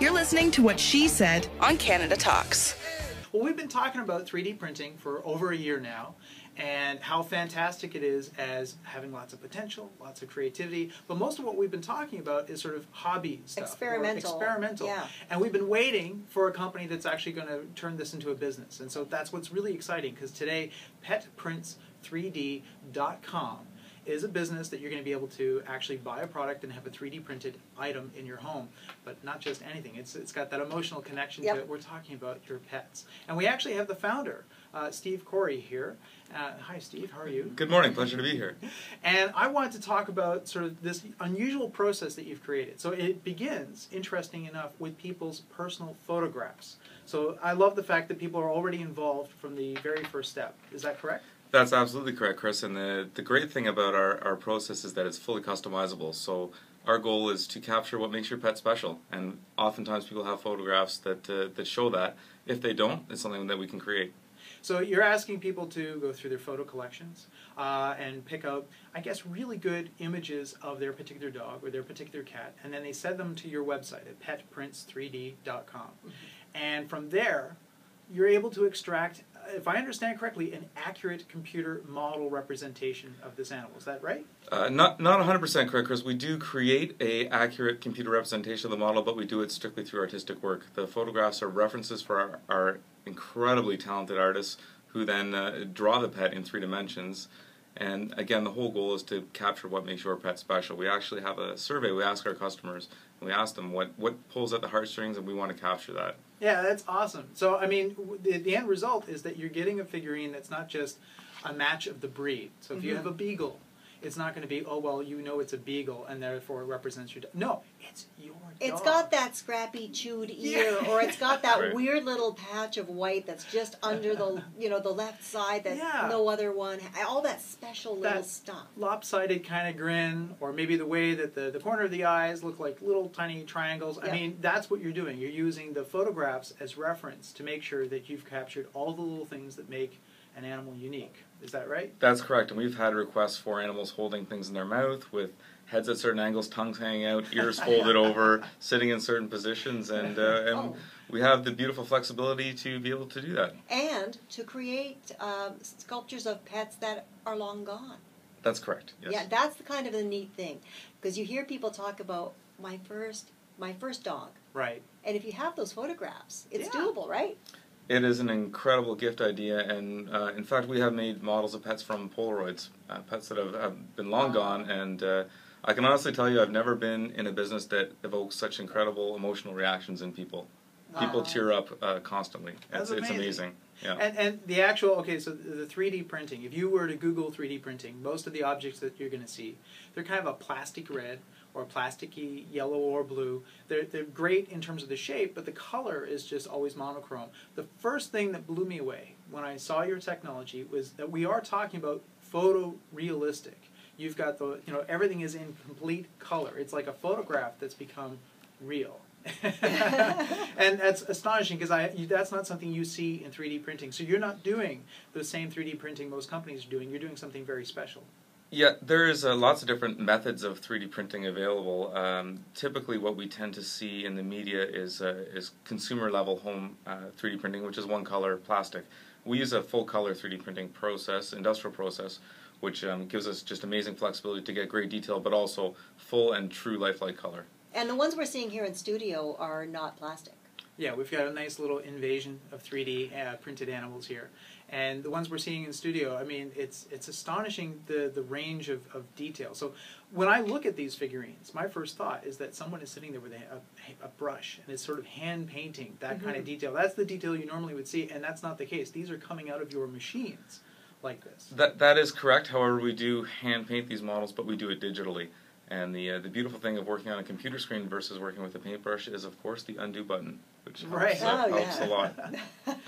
You're listening to What She Said on Canada Talks. Well, we've been talking about 3D printing for over a year now and how fantastic it is as having lots of potential, lots of creativity. But most of what we've been talking about is sort of hobby stuff. or Experimental. Experimental. Yeah. And we've been waiting for a company that's actually going to turn this into a business. And so that's what's really exciting because today, petprints3d.com is a business that you're going to be able to actually buy a product and have a 3D printed item in your home, but not just anything. It's it's got that emotional connection Yep. to it. We're talking about your pets, and we actually have the founder, uh, Steve Cory, here. Uh, hi, Steve. How are you? Good morning. Pleasure to be here. And I wanted to talk about sort of this unusual process that you've created. So it begins, interesting enough, with people's personal photographs. So I love the fact that people are already involved from the very first step. Is that correct? That's absolutely correct, Kris. And the, the great thing about our, our process is that it's fully customizable. So our goal is to capture what makes your pet special. And oftentimes people have photographs that, uh, that show that. If they don't, it's something that we can create. So you're asking people to go through their photo collections uh, and pick out, I guess, really good images of their particular dog or their particular cat, and then they send them to your website at petprints3d.com. And from there, you're able to extract, if I understand correctly, an accurate computer model representation of this animal. Is that right? Uh, not not 100% correct, Kris. We do create a accurate computer representation of the model, but we do it strictly through artistic work. The photographs are references for our, our incredibly talented artists who then uh, draw the pet in three dimensions. And again, the whole goal is to capture what makes your pet special. We actually have a survey. We ask our customers, and we ask them what, what pulls at the heartstrings, and we want to capture that. Yeah, that's awesome. So, I mean, the, the end result is that you're getting a figurine that's not just a match of the breed. So, if you Mhm. have a beagle, it's not going to be, oh, well, you know it's a beagle and therefore it represents your dog. No, it's your It's dog. got that scrappy chewed ear, Yeah. or it's got that Right. weird little patch of white that's just under the, you know, the left side that Yeah. no other one. All that special little stuff. lopsided kind of grin, or maybe the way that the, the corner of the eyes look like little tiny triangles. I mean, that's what you're doing. You're using the photographs as reference to make sure that you've captured all the little things that make an animal unique. Is that right? That's correct, and we've had requests for animals holding things in their mouth with heads at certain angles, tongues hanging out, ears folded over, sitting in certain positions, and uh, and Oh. we have the beautiful flexibility to be able to do that. And to create um, sculptures of pets that are long gone. That's correct. Yes. Yeah, that's the kind of a neat thing because you hear people talk about my first my first dog, Right. and if you have those photographs, it's Yeah. doable, right? It is an incredible gift idea, and uh, in fact, we have made models of pets from Polaroids, uh, pets that have, have been long gone, and uh, I can honestly tell you, I've never been in a business that evokes such incredible emotional reactions in people. People tear up uh, constantly. That's it's, it's amazing. amazing. Yeah. And, and the actual, okay, so the 3D printing, if you were to Google 3D printing, most of the objects that you're going to see, they're kind of a plastic red or plasticky yellow or blue. They're, they're great in terms of the shape, but the color is just always monochrome. The first thing that blew me away when I saw your technology was that we are talking about photorealistic. You've got the, you know, everything is in complete color. It's like a photograph that's become real. and that's astonishing because I you, that's not something you see in 3D printing. So you're not doing the same 3D printing most companies are doing. You're doing something very special. Yeah, there is uh, lots of different methods of 3D printing available. Um, typically, what we tend to see in the media is uh, is consumer level home uh, 3D printing, which is one color plastic. We use a full color 3D printing process, industrial process, which um, gives us just amazing flexibility to get great detail, but also full and true lifelike color. And the ones we're seeing here in studio are not plastic. Yeah, we've got a nice little invasion of 3D uh, printed animals here, and the ones we're seeing in studio. I mean, it's it's astonishing the the range of, of detail. So when I look at these figurines, my first thought is that someone is sitting there with a, a, a brush and is sort of hand painting that kind of Mhm. detail. That's the detail you normally would see, and that's not the case. These are coming out of your machines like this. That that is correct. However, we do hand paint these models, but we do it digitally. And the uh, the beautiful thing of working on a computer screen versus working with a paintbrush is, of course, the undo button, which helps, Right. uh, Oh, helps yeah. a lot.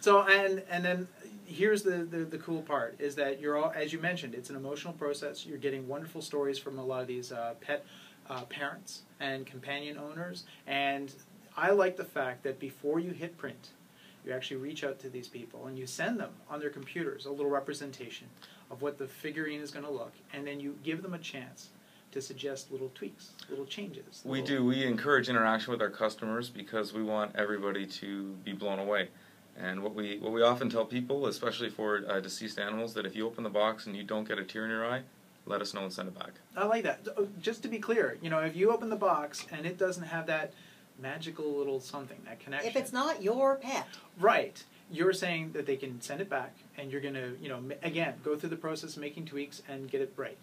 So and and then here's the, the the cool part is that you're all as you mentioned it's an emotional process. You're getting wonderful stories from a lot of these uh, pet uh, parents and companion owners, and I like the fact that before you hit print, you actually reach out to these people and you send them on their computers a little representation of what the figurine is going to look, and then you give them a chance to suggest little tweaks, little changes. We do. We encourage interaction with our customers because we want everybody to be blown away. And what we what we often tell people, especially for uh, deceased animals, that if you open the box and you don't get a tear in your eye, let us know and send it back. I like that. Oh, Just to be clear, you know, if you open the box and it doesn't have that magical little something, that connection. If it's not your pet, right, you're saying that they can send it back, and you're going to, you know, again, go through the process of making tweaks and get it right.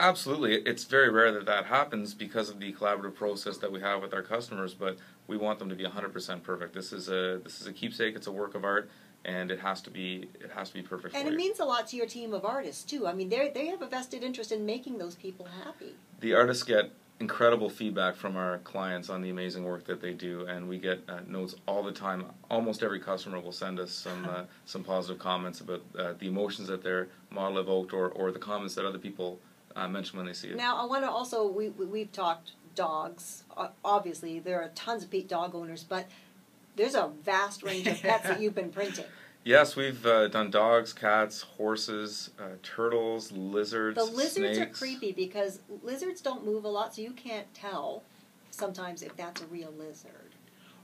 Absolutely, it's very rare that that happens because of the collaborative process that we have with our customers. But we want them to be 100% perfect. This is a this is a keepsake. It's a work of art, and it has to be it has to be perfect and it you. means a lot to your team of artists too. I mean, they they have a vested interest in making those people happy. the artists get incredible feedback from our clients on the amazing work that they do, and we get uh, notes all the time. Almost every customer will send us some uh, some positive comments about uh, the emotions that their model evoked, or, or the comments that other people uh, mention when they see it. Now, I want to also we, we we've talked dogs. O- Obviously, there are tons of Pete dog owners, but there's a vast range of pets that you've been printing. Yes, we've uh, done dogs, cats, horses, uh, turtles, lizards. The lizards are creepy because lizards don't move a lot, so you can't tell sometimes if that's a real lizard.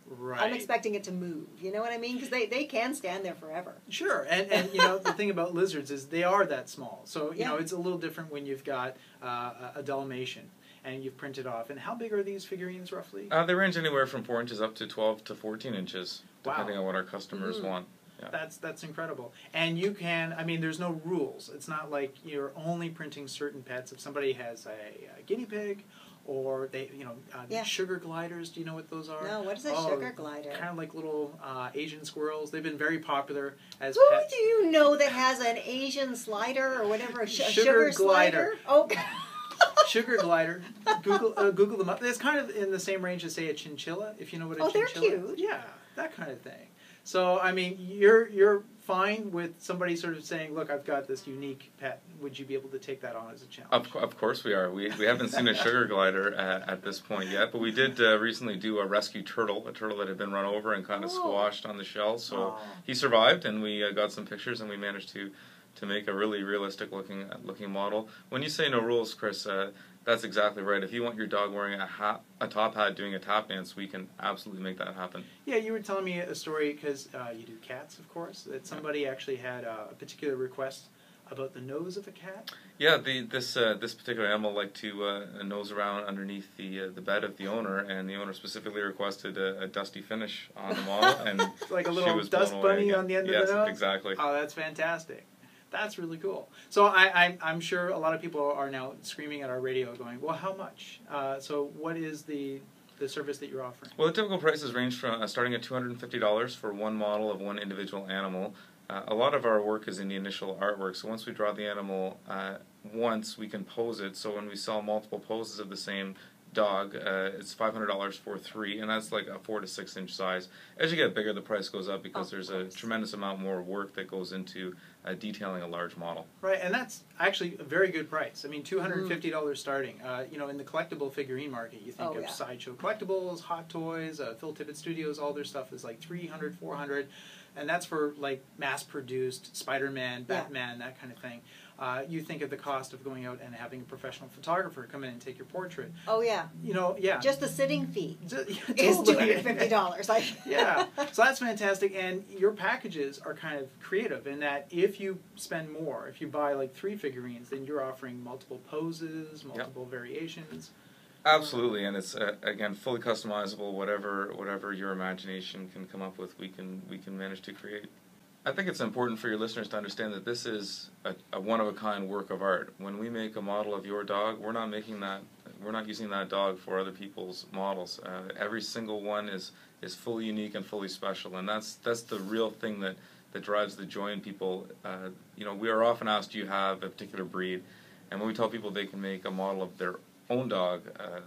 Right. I'm expecting it to move. You know what I mean? Because they, they can stand there forever. Sure, and and you know the thing about lizards is they are that small. So you know it's a little different when you've got uh, a a Dalmatian and you've printed off. And how big are these figurines roughly? Uh, they range anywhere from four inches up to twelve to fourteen inches, Wow. depending on what our customers Mhm. want. Yeah. That's that's incredible. And you can, I mean, there's no rules. It's not like you're only printing certain pets. If somebody has a, a guinea pig, or they, you know, uh, Yeah. sugar gliders. Do you know what those are? No, what is a Oh, sugar glider? Kind of like little uh, Asian squirrels. They've been very popular as Who pets. do you know that has an Asian slider or whatever? A, sh- Sugar sugar, glider. Oh, Sugar glider. Google uh, Google them up. It's kind of in the same range as say a chinchilla, if you know what a Oh, they're chinchilla is. cute. Yeah, that kind of thing. So I mean, you're you're fine with somebody sort of saying, "Look, I've got this unique pet. Would you be able to take that on as a challenge?" Of, of course we are. We, we haven't seen a sugar glider uh, at this point yet, but we did uh, recently do a rescue turtle, a turtle that had been run over and kind of Oh. squashed on the shell. So Aw. he survived, and we uh, got some pictures, and we managed to to make a really realistic looking looking model. When you say no rules, Kris, uh, that's exactly right. If you want your dog wearing a hat, a top hat, doing a tap dance, we can absolutely make that happen. Yeah, you were telling me a story because uh, you do cats, of course. That somebody actually had uh, a particular request about the nose of a cat. Yeah, the this uh, this particular animal liked to uh, nose around underneath the uh, the bed of the owner, and the owner specifically requested a, a dusty finish on the model, and like a little dust bunny again. on the end yes, of the nose. exactly. Oh, that's fantastic. That's really cool. So I, I, I'm sure a lot of people are now screaming at our radio, going, "Well, how much?" Uh, so what is the the service that you're offering? Well, the typical prices range from uh, starting at two hundred and fifty dollars for one model of one individual animal. Uh, a lot of our work is in the initial artwork, so once we draw the animal uh, once, we can pose it. So when we sell multiple poses of the same dog, uh, it's five hundred dollars for three, and that's like a four to six inch size. As you get bigger, the price goes up because Of there's a tremendous amount more work that goes into uh, detailing a large model. Right, and that's actually a very good price. I mean, two hundred and fifty dollars starting. Uh, you know, in the collectible figurine market, you think Oh, of yeah. sideshow collectibles, Hot Toys, uh, Phil Tippett Studios. All their stuff is like 300 400 and that's for like mass-produced Spider-Man, Yeah. Batman, that kind of thing. Uh, you think of the cost of going out and having a professional photographer come in and take your portrait. oh yeah, You know, yeah, just the sitting fee Ju- yeah, is two totally. hundred fifty dollars. Like yeah, so that's fantastic. And your packages are kind of creative in that if you spend more, if you buy like three figurines, then you're offering multiple poses, multiple variations. Absolutely, and it's uh, again fully customizable. Whatever whatever your imagination can come up with, we can we can manage to create. I think it's important for your listeners to understand that this is a, a one of a kind work of art. When we make a model of your dog, we're not making that. We're not using that dog for other people's models. Uh, every single one is is fully unique and fully special, and that's that's the real thing that that drives the joy in people. Uh, you know, we are often asked, "Do you have a particular breed?" And when we tell people they can make a model of their own dog, uh,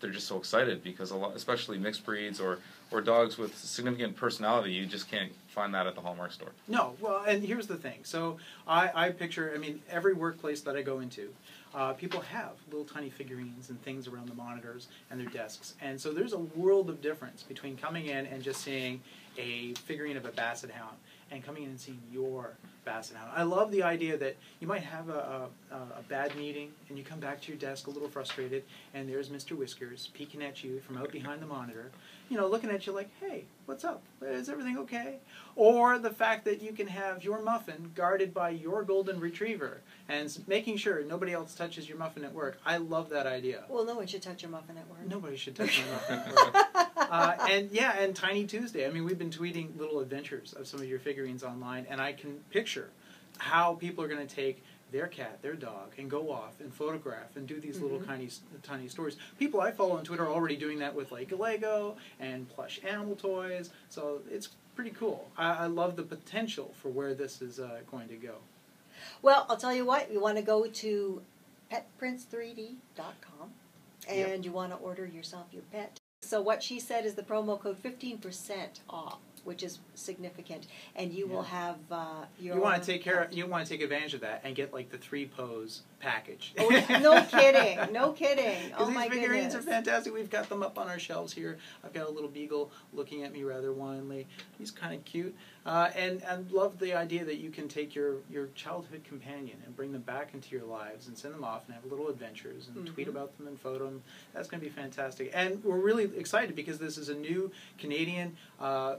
they're just so excited because a lot, especially mixed breeds or or dogs with significant personality, you just can't find that at the Hallmark store. No, well, and here's the thing. So I, I picture, I mean, every workplace that I go into, uh, people have little tiny figurines and things around the monitors and their desks. And so there's a world of difference between coming in and just seeing a figurine of a basset hound and coming in and seeing your Basset Hound. I love the idea that you might have a, a, a bad meeting and you come back to your desk a little frustrated, and there's Mr. Whiskers peeking at you from out behind the monitor, you know, looking at you like, hey, what's up? Is everything okay? Or the fact that you can have your muffin guarded by your golden retriever and making sure nobody else touches your muffin at work. I love that idea. Well, no one should touch your muffin at work. Nobody should touch my muffin at work. Uh, and yeah, and Tiny Tuesday. I mean, we've been tweeting little adventures of some of your figurines online, and I can picture how people are going to take their cat, their dog, and go off and photograph and do these little Mhm. tiny, tiny stories. People I follow on Twitter are already doing that with like Lego and plush animal toys. So it's pretty cool. I, I love the potential for where this is uh, going to go. Well, I'll tell you what, you want to go to petprints3d.com and Yep. you want to order yourself your pet. So what she said is the promo code 15% off, which is significant, and you will have uh, your You want to take care. Of, you want to take advantage of that and get like the three pose package. Oh, no kidding, no kidding. Oh my these figurines are fantastic. We've got them up on our shelves here. I've got a little beagle looking at me rather wanly. He's kind of cute, uh, and and love the idea that you can take your your childhood companion and bring them back into your lives and send them off and have little adventures and tweet Mhm. about them and photo them. That's going to be fantastic. And we're really excited because this is a new Canadian. Uh,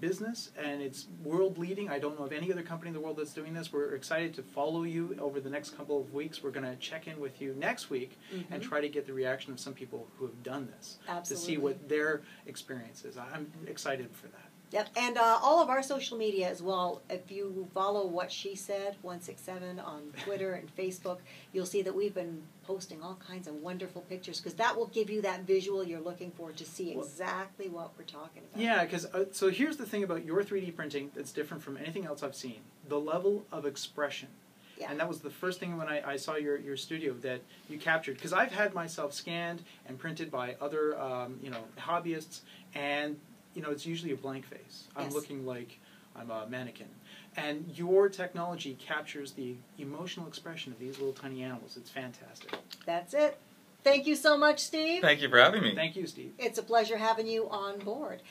business and it's world leading. I don't know of any other company in the world that's doing this. We're excited to follow you over the next couple of weeks. We're going to check in with you next week and Mhm. try to get the reaction of some people who have done this to see what their experience is. I'm excited for that. Yep, and uh, all of our social media as well. If you follow what she said, one six seven on Twitter and Facebook, you'll see that we've been posting all kinds of wonderful pictures because that will give you that visual you're looking for to see exactly what we're talking about. Yeah, because uh, so here's the thing about your 3D printing that's different from anything else I've seen: the level of expression. Yeah. And that was the first thing when I, I saw your, your studio that you captured. Because I've had myself scanned and printed by other um, you know hobbyists, and you know it's usually a blank face. I'm Yes. looking like I'm a mannequin. And your technology captures the emotional expression of these little tiny animals. It's fantastic. That's it. Thank you so much, Steve. Thank you for having me. Thank you, Steve. It's a pleasure having you on board.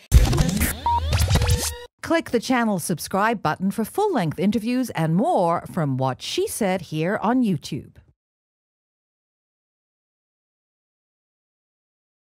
Click the channel subscribe button for full length interviews and more from What She Said here on YouTube.